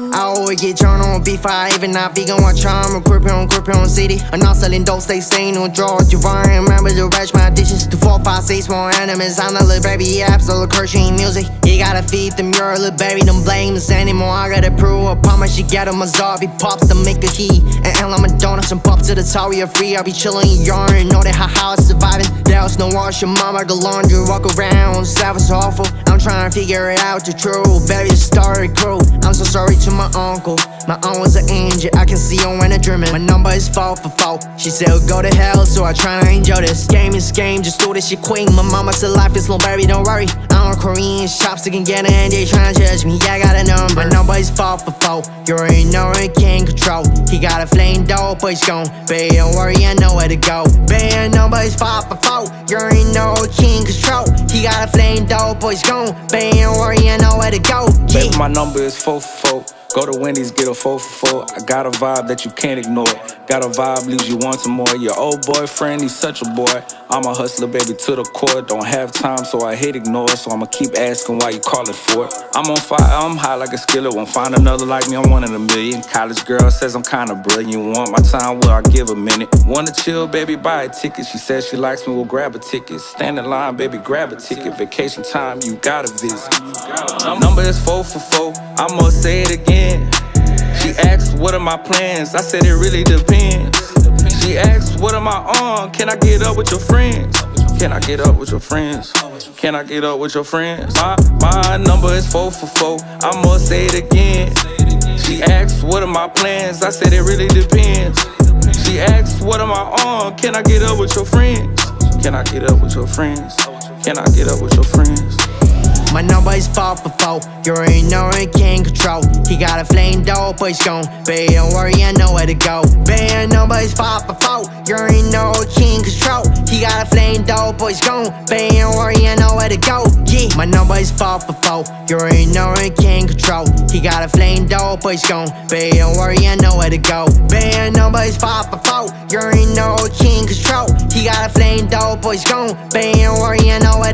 I always get turned on beef, I even not vegan, watch charm, grip on grip on city. I'm not selling dope, stay sane on draws. You remember to rush my dishes. To four, five, six more enemies. I'm the little baby, yeah, absolute crushing music. You gotta feed them, you're a little baby, don't blame us anymore. I gotta prove, I promise you get them a zombie pops to make a heat. And I'm a donut, some pop to the tower, you're free. I'll be chilling, yarn, know that how how There's no wash, your mama, the laundry, walk around, savage awful. I'm trying to figure it out, the truth. The story crew. I'm so sorry to my uncle. My aunt was an angel, I can see her when I dreaming. My number is 4 for 4. She said, go to hell, so I try to enjoy this. Game is game, just do this shit queen. My mama said, life is long, baby, don't worry. I'm Korean shops, they can get in, they trying to judge me. Yeah, I got a number. My number is 4 for 4. You already know I can't control. He got a flame dope, but he's gone. Baby, don't worry, I know where to go. Baby, is 5 for 4. You know I can't control. He got a flame though, he's gone. Worry, I know where to go. Yeah. Baby, my number is 4 for 4. Go to Wendy's, get a 4 for 4. I got a vibe that you can't ignore. Got a vibe, leaves you wanting more. Your old boyfriend, he's such a boy. I'm a hustler, baby, to the core. Don't have time, so I hate ignore. So I'ma keep asking why you call it for it. I'm on fire, I'm high like a skillet. Won't find another like me, I'm one in a million. College girl says I'm kinda brilliant. Want my time, well, I give a minute. Wanna chill, baby, buy a ticket. She says she likes me, we'll grab a ticket. Stand in line, baby, grab a ticket. Vacation time, you gotta visit. Number is 4 for 4. I'ma say it again. She asked, what are my plans? I said it really depends. She asked, what am I on? Can I get up with your friends? Can I get up with your friends? Can I get up with your friends? My, my number is 4 for 4. I'ma say it again. She asked, what are my plans? I said it really depends. She asked, what am I on? Can I get up with your friends? Can I get up with your friends? Can I get up with your friends? My number is 4 for 4. You already know I can't control. He got a flame dope, but he's gone. Baby, don't worry, I know where to go. Baby, number is 5 for 4. You already know I can't control. He got a flame dope, but he's gone. Baby, don't worry, I know where to go. Yeah, my number is 4 for 4. You already know I can't control. He got a flame dope, but he's gone. Baby, don't worry, I know where to go. Baby, number is 5 for 4. You already know I can't control. He got a flame dope, but he's gone. Baby, don't worry, I know where to go.